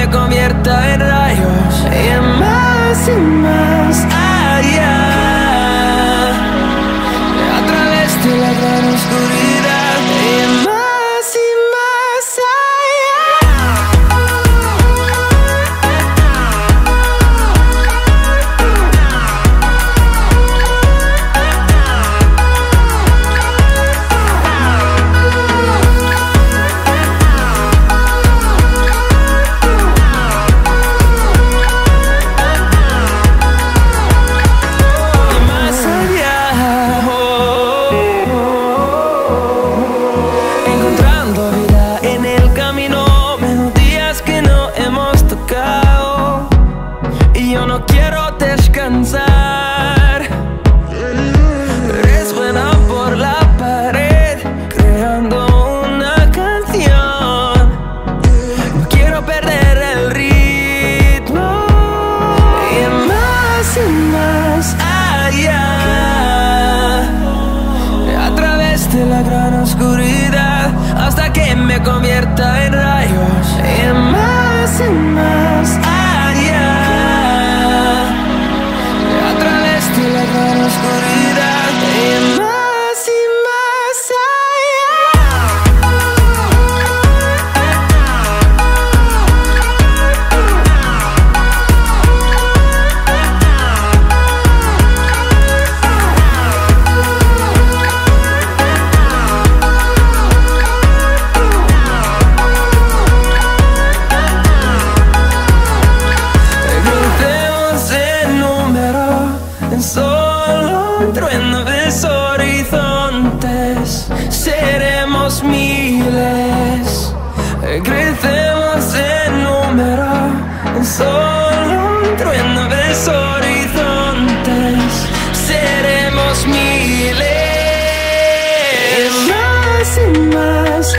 me convierta en rayos. Y descansar. Resuena por la pared, creando una canción. No quiero perder el ritmo. Y más y más allá. A través de la gran oscuridad hasta que me convierta en solo un trueno de horizontes. Seremos miles. Crecemos en número solo un trueno de horizontes. Seremos miles. Más y más.